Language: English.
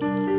Bye.